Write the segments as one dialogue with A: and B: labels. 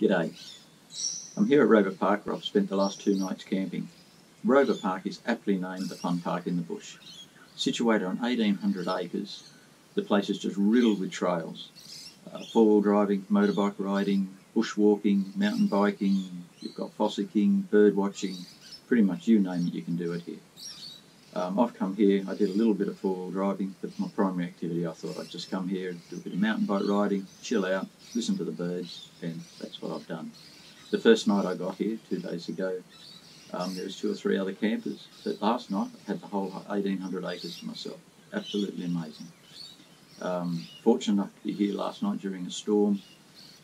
A: G'day. I'm here at Rover Park where I've spent the last two nights camping. Rover Park is aptly named the fun park in the bush. Situated on 1800 acres, the place is just riddled with trails. Uh, four-wheel driving, motorbike riding, bushwalking, mountain biking, you've got fossicking, bird watching, pretty much you name it you can do it here. Um, I've come here, I did a little bit of four-wheel driving, but my primary activity I thought I'd just come here, and do a bit of mountain bike riding, chill out, listen to the birds, and that's what I've done. The first night I got here, two days ago, um, there was two or three other campers, but last night I had the whole 1800 acres to myself. Absolutely amazing. Um, fortunate enough to be here last night during a storm,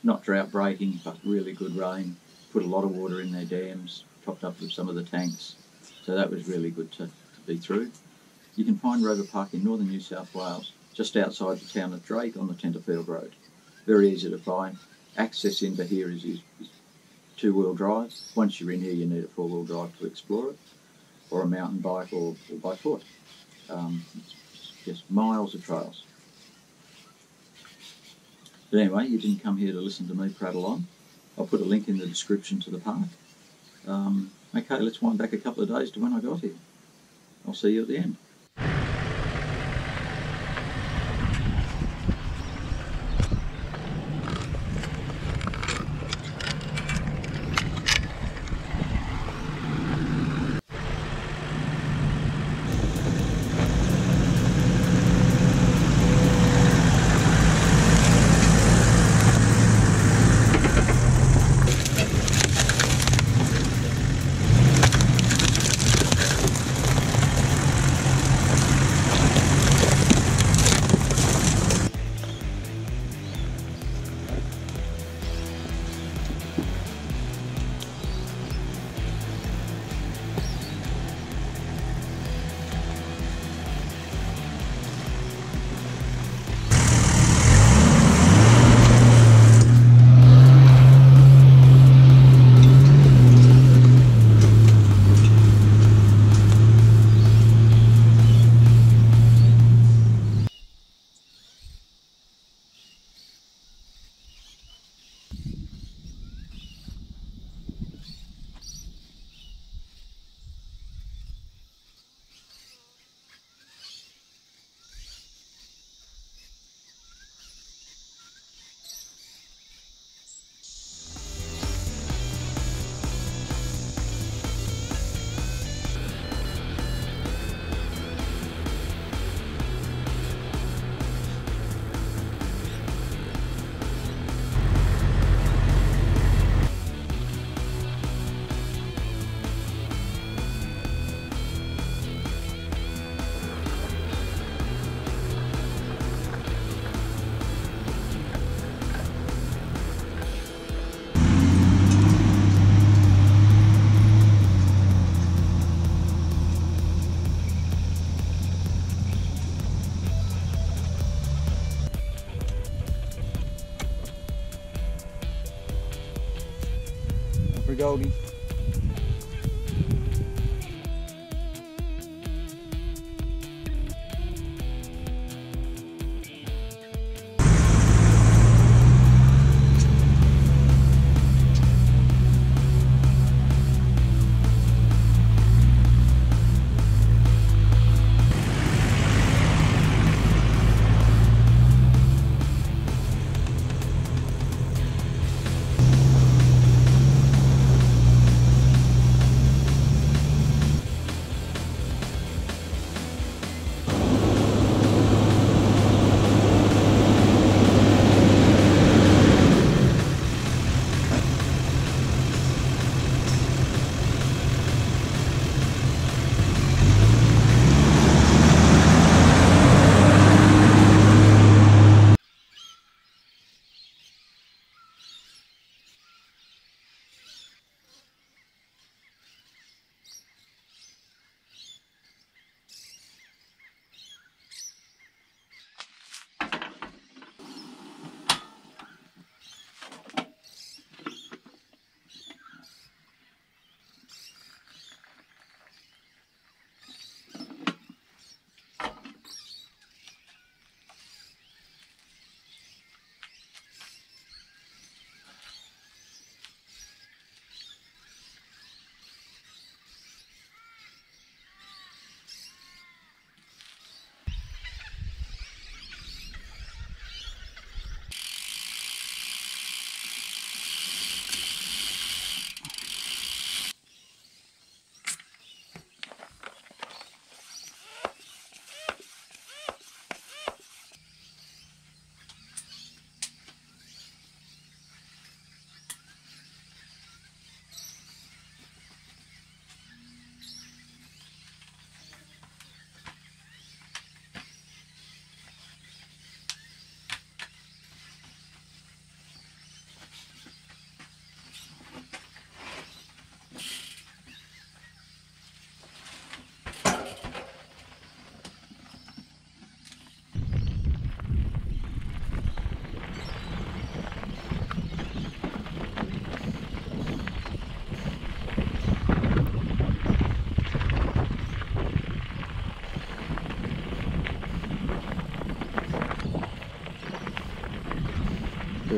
A: not drought breaking, but really good rain, put a lot of water in their dams, topped up with some of the tanks, so that was really good to, be through. You can find Rover Park in northern New South Wales, just outside the town of Drake on the Tenterfield Road. Very easy to find. Access into here is, is, two-wheel drive. Once you're in here, you need a four-wheel drive to explore it, or a mountain bike, or, or by foot. Um, just miles of trails. But anyway, you didn't come here to listen to me prattle on. I'll put a link in the description to the park. Um, okay, let's wind back a couple of days to when I got here. I'll see you at the end.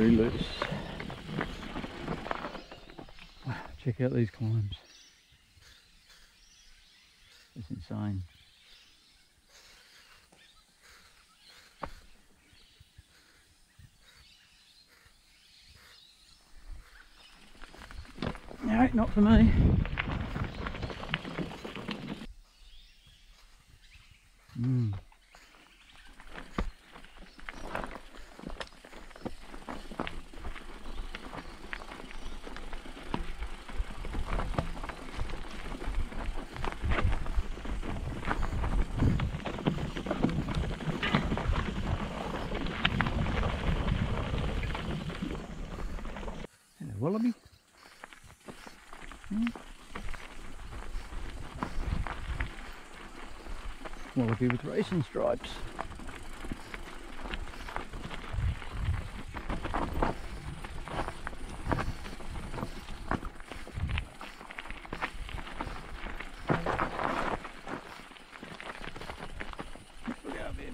B: Very loose. Check out these climbs. It's insane. No, not for me. Wallaby with racing stripes.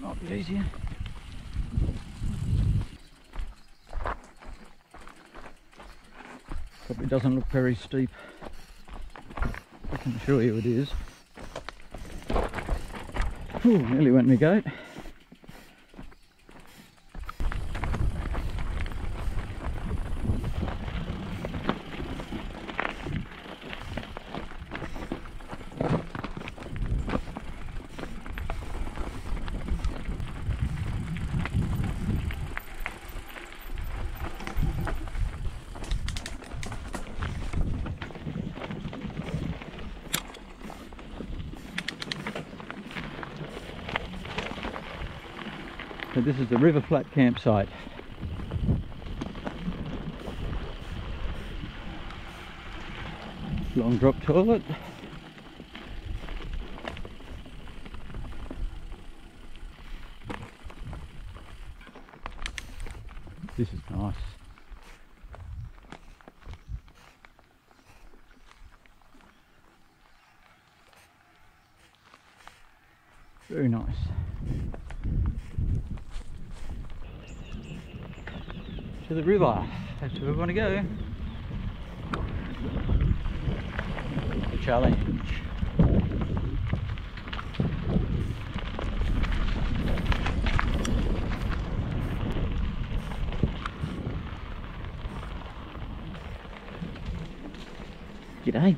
B: Might be easier. Probably doesn't look very steep. I can assure you it is. Ooh, nearly went me goat. Is the River Flat campsite. Long drop toilet. This is nice. Very nice. To the river. That's where we want to go. The challenge. G'day.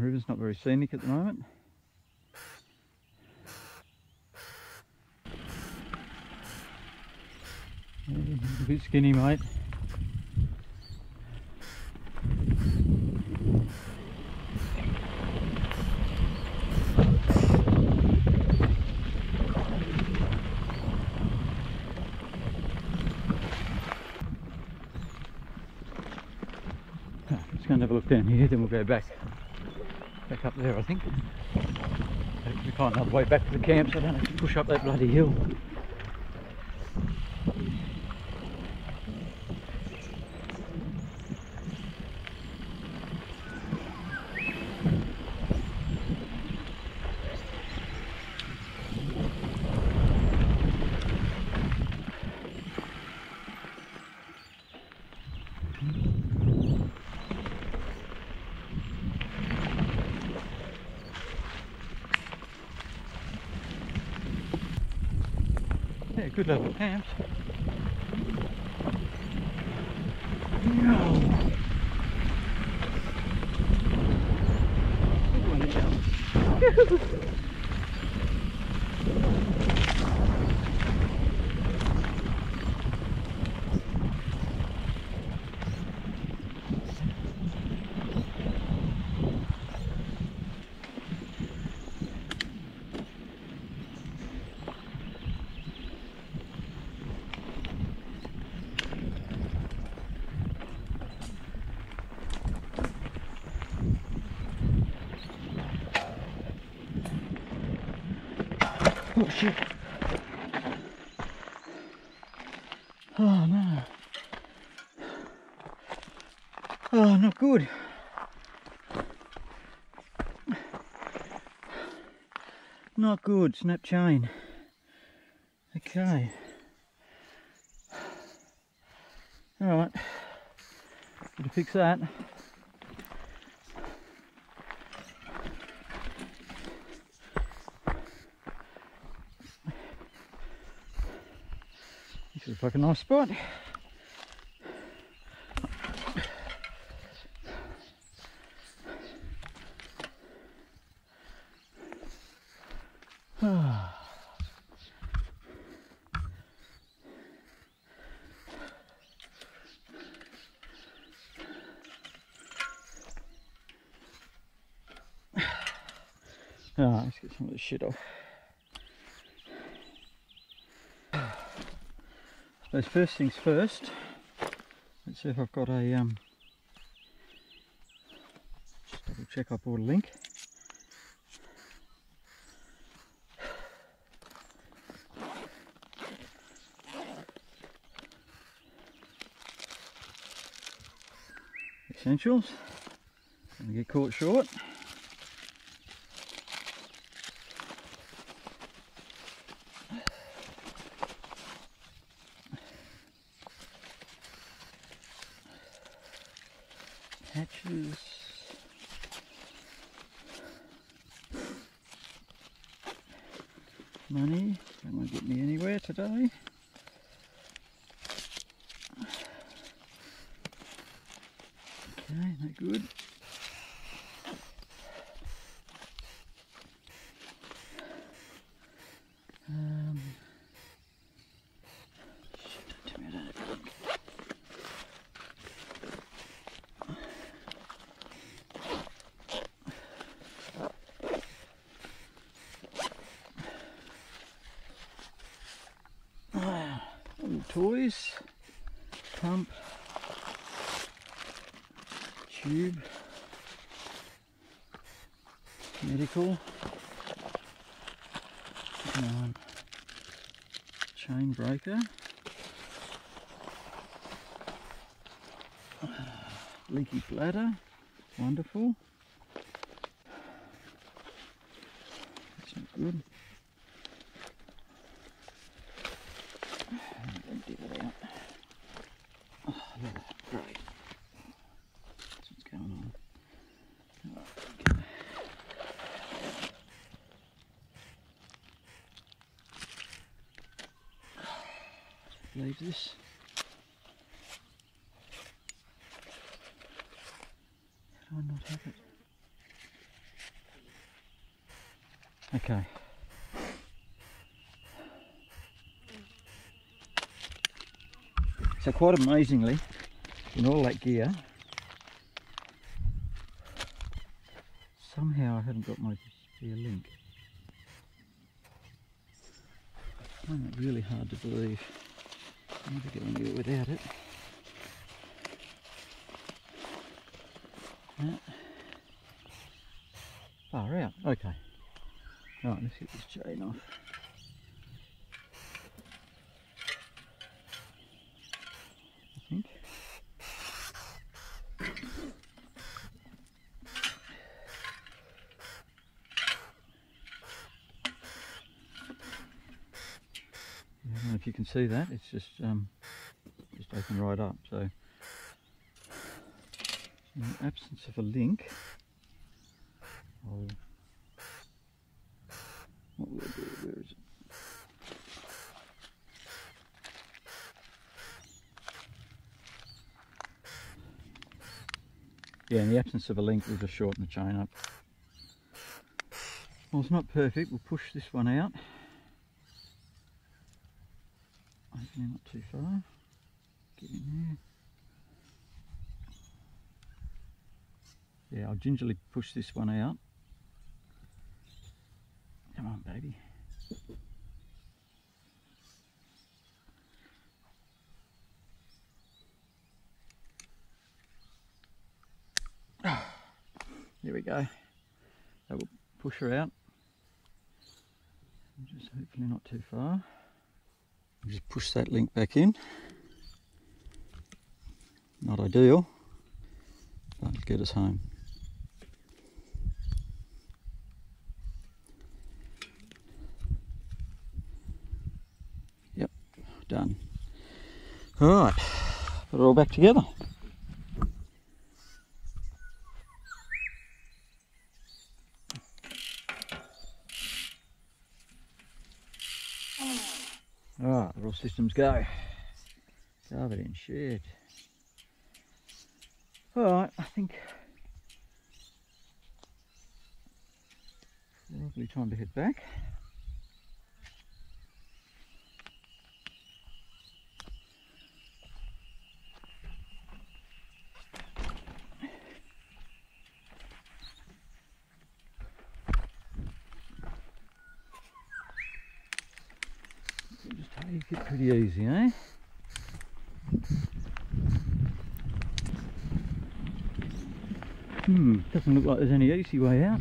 B: River's not very scenic at the moment. A bit skinny, mate. Ah, Let's go and have a look down here, then we'll go back back up there I think. We find another way back to the camp so I don't have to push up that bloody hill. Good level camps. Shit. Oh no. Oh, not good. Not good, snap chain. Okay. Alright. Gotta fix that. Looks like a nice spot. Alright, let's get some of this shit off. Suppose first things first, let's see if I've got a, um, double check I bought a link. Essentials, gonna get caught short. patches. Money, that won't get me anywhere today. Okay, no good. Um, shit, don't tell me I don't have a link. Ah, little toys, pump, tube, medical, on, chain breaker, uh, leaky bladder, wonderful. That's not good. Empty that out. Oh, leather, great. That's what's going on. Alright, okay. Leave this. Do I not have it? Okay. So quite amazingly, in all that gear, somehow I haven't got my spare link. I find that really hard to believe. I'll never get anywhere without it. Yeah. Far out, okay. Right, let's get this chain off. I think. I don't know if you can see that, it's just um, just open right up. So, in the absence of a link, I'll, what will I do? Where is it? Yeah, in the absence of a link, we'll just shorten the chain up. Well, it's not perfect. We'll push this one out. Hopefully not too far. Get in there. Yeah, I'll gingerly push this one out. Come on, baby. There we go. So we'll push her out. Just hopefully not too far. Just push that link back in. Not ideal, but get us home. Yep, done. All right, put it all back together. Alright, the all systems go. Covered in shit. Alright, I think probably time to head back. Just take it pretty easy, eh? Hmm, doesn't look like there's any easy way out.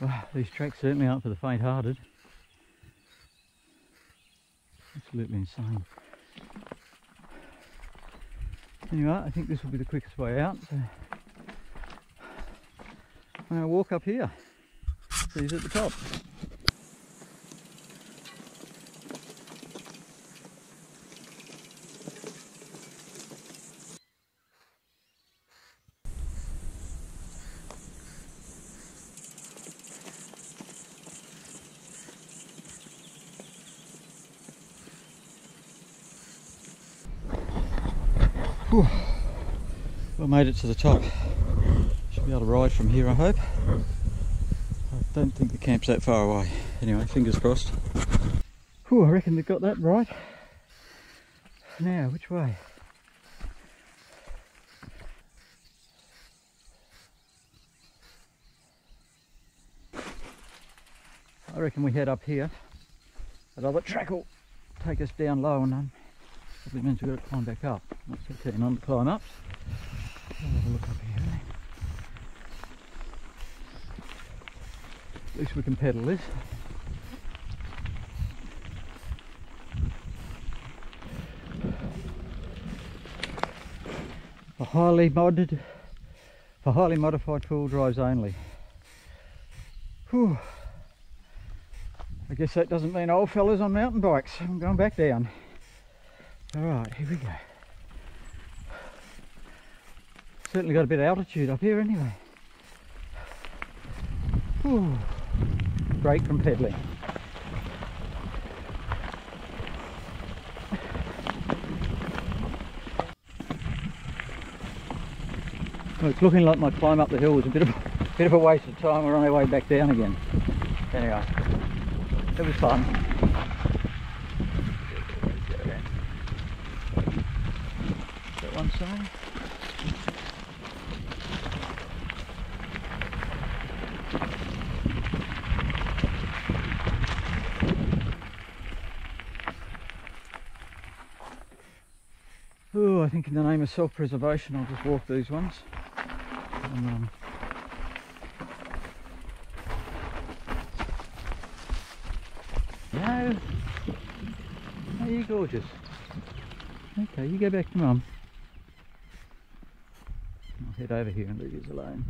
B: Wow, these tracks certainly aren't for the faint-hearted. Absolutely insane. Anyway, I think this will be the quickest way out. So I'm going to walk up here. He's at the top. Made it to the top. Should be able to ride from here, I hope. I don't think the camp's that far away. Anyway, fingers crossed. Whew, I reckon they've got that right. Now, which way? I reckon we head up here. That other track will take us down low and um, probably got to climb back up. Not so keen on the climb ups. At least we can pedal this. For highly modded, for highly modified four drives only. Whew. I guess that doesn't mean old fellas on mountain bikes. I'm going back down. Alright, here we go. Certainly got a bit of altitude up here anyway. Whew. Break from pedaling. Well, it's looking like my climb up the hill was a bit of a bit of a waste of time. We're on our way back down again. Anyway, it was fun. That one side. Oh, I think in the name of self-preservation, I'll just walk these ones. And, um, no. Are you gorgeous? Okay, you go back to mum. I'll head over here and leave you alone.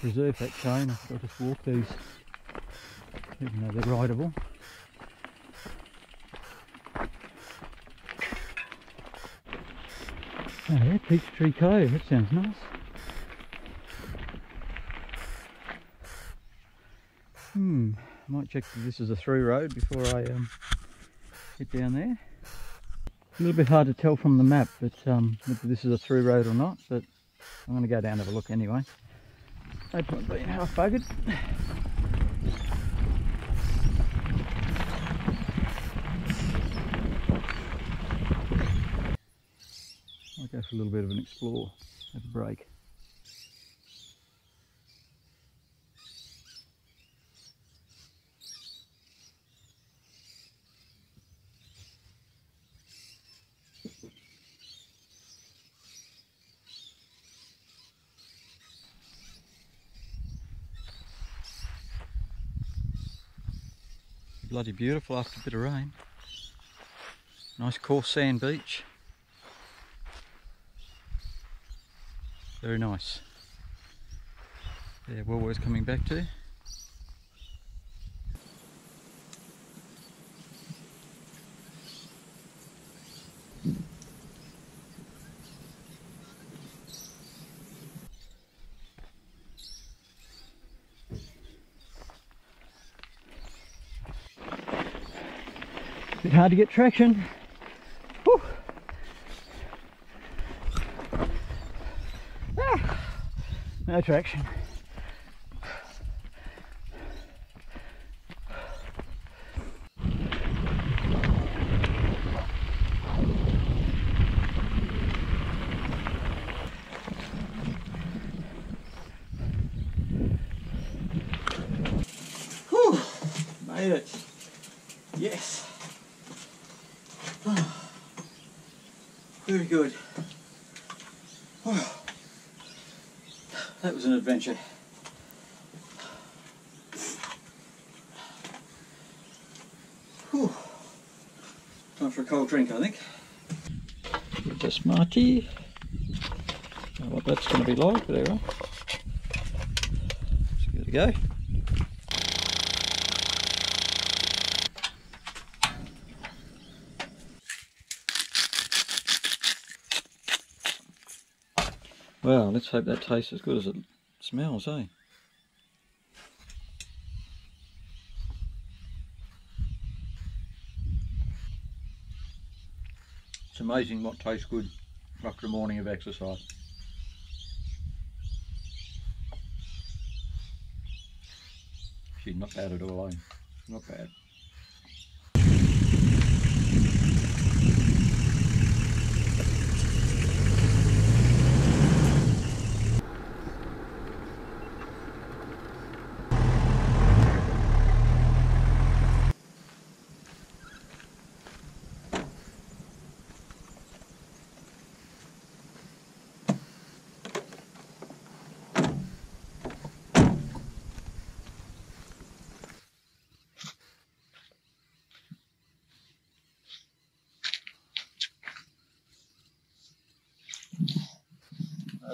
B: Preserve that chain, I'll just walk these, even though they're rideable. Oh yeah, Peachtree Cove, that sounds nice. Hmm, I might check if this is a through road before I um, get down there. A little bit hard to tell from the map, but um, this is a through road or not, but I'm going to go down and have a look anyway. No point being half buggered. I'll go for a little bit of an explore, have a break. Bloody beautiful after a bit of rain. Nice coarse sand beach. Very nice. Yeah, Woolworths coming back to. Hard to get traction. Whew. Ah, no traction. Whew, made it. Very good. That was an adventure. Whew. Time for a cold drink, I think. Don't know what that's going to be like, anyway. Let's give it a go. Well, let's hope that tastes as good as it smells, eh? It's amazing what tastes good after a morning of exercise. Actually, not bad at all, eh? Not bad.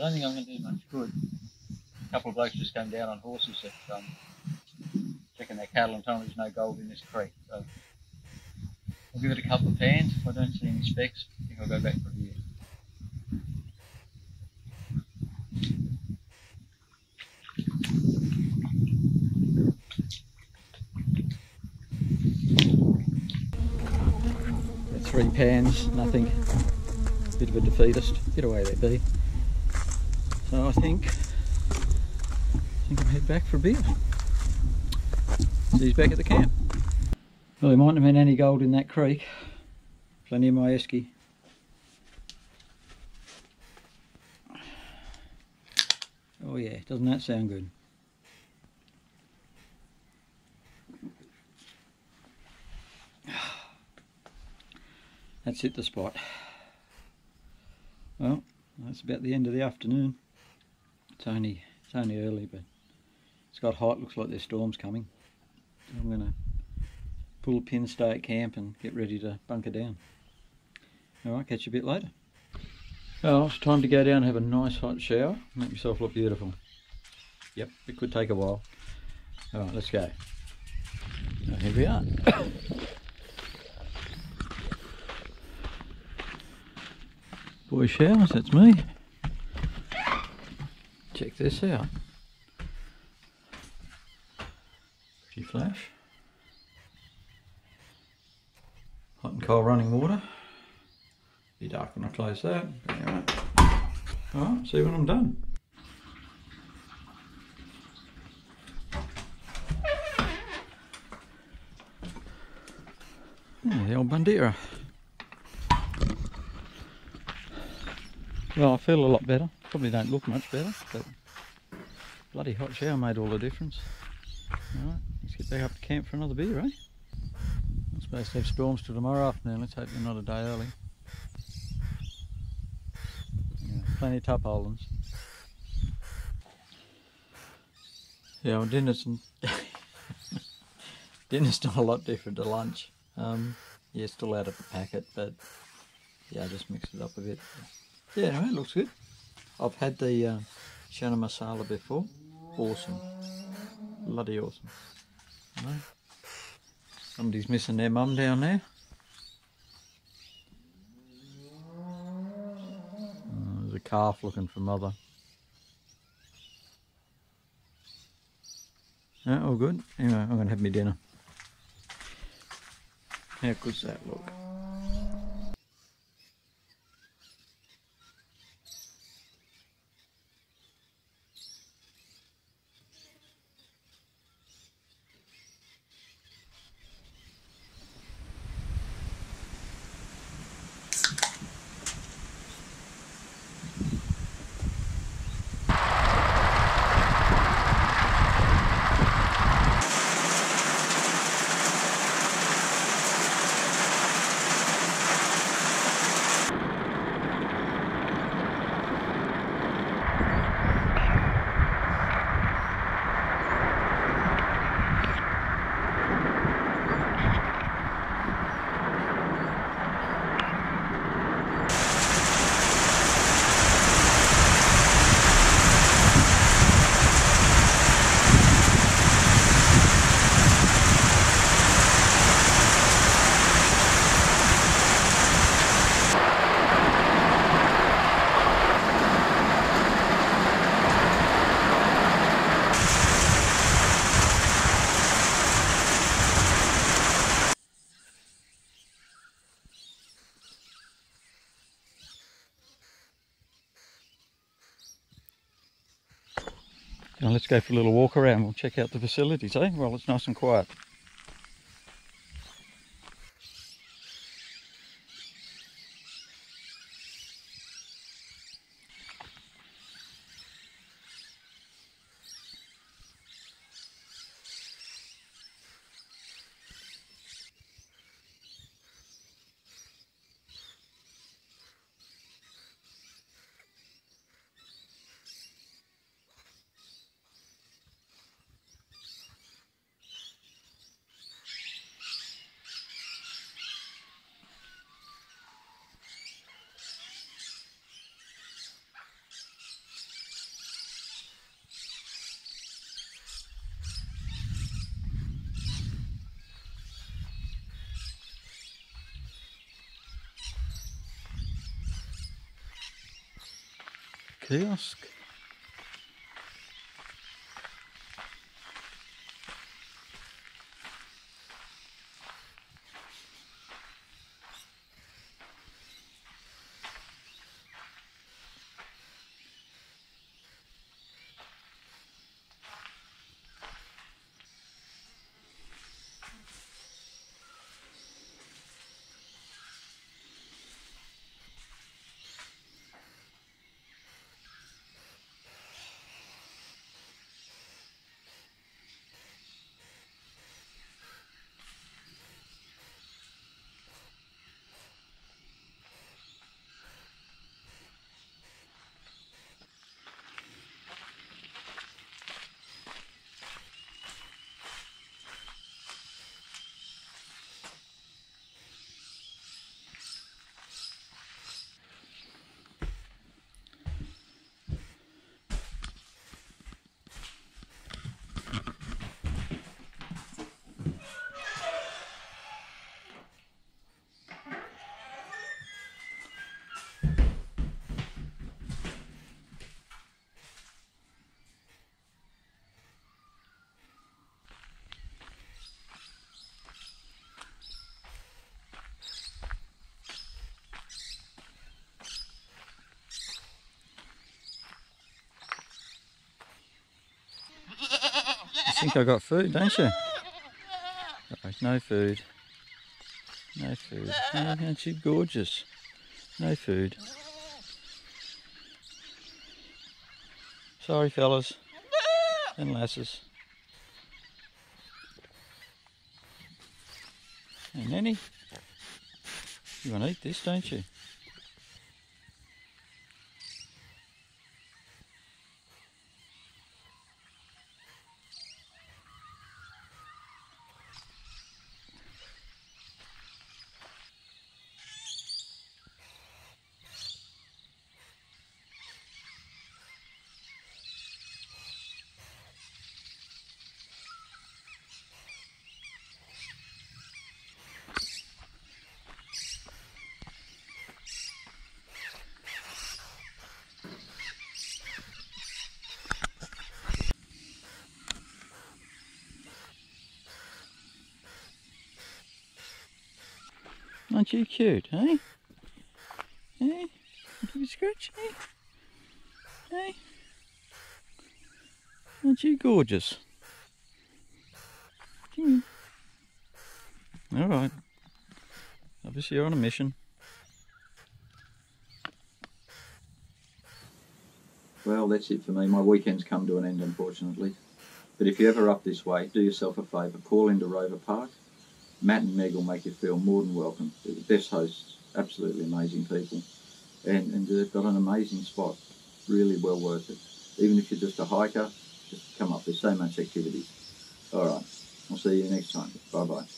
B: Don't think I'm going to do much good. A couple of blokes just came down on horses that um, checking their cattle and telling me there's no gold in this creek. So I'll give it a couple of pans. If I don't see any specks, I think I'll go back for a year. Three pans, nothing. Bit of a defeatist. Get away there, B. So I think I think I'll head back for a bit. See you back at the camp. Well, there mightn't have been any gold in that creek. Plenty of my esky. Oh yeah, doesn't that sound good? That's hit the spot. Well, that's about the end of the afternoon. It's only it's only early, but it's got hot. Looks like there's storms coming. I'm gonna pull a pin, stay at camp, and get ready to bunker down. All right, catch you a bit later. Well, it's time to go down and have a nice hot shower. Make yourself look beautiful. Yep, it could take a while. All right, let's go. Now, here we are. Boy showers, that's me. Check this out. Pretty flash. Hot and cold running water. Be dark when I close that. Anyway. Alright, see when I'm done. Yeah, the old Bandera. Well, I feel a lot better. Probably don't look much better, but bloody hot shower made all the difference. Alright, let's get back up to camp for another beer, eh? I'm supposed to have storms till tomorrow afternoon. Let's hope they're not a day early. Yeah, plenty of tarpaulins. Yeah, well, dinner's dinner's not a lot different to lunch. Um, yeah, still out of the packet, but yeah, I just mixed it up a bit. Yeah, anyway, it looks good. I've had the uh, chana masala before. Awesome. Bloody awesome. Know? Somebody's missing their mum down there. Oh, there's a calf looking for mother. Yeah, all good. Anyway, I'm going to have my dinner. How good's that look? Now go for a little walk around. We'll check out the facilities, eh? Well, it's nice and quiet. Deus, think I got food, don't you? Right, no food. No food. Oh, aren't you gorgeous? No food. Sorry, fellas and lasses. Hey, Nanny, you want to eat this, don't you? Aren't you cute, eh? Eh? Give a scratch, eh? Eh? Aren't you gorgeous? Come. Alright. Obviously you're on a mission.
A: Well, that's it for me. My weekend's come to an end, unfortunately. But if you're ever up this way, do yourself a favour. Call into Rover Park. Matt and Meg will make you feel more than welcome. They're the best hosts, absolutely amazing people. And, and they've got an amazing spot. Really well worth it. Even if you're just a hiker, just come up. There's so much activity. All right. I'll see you next time. Bye bye.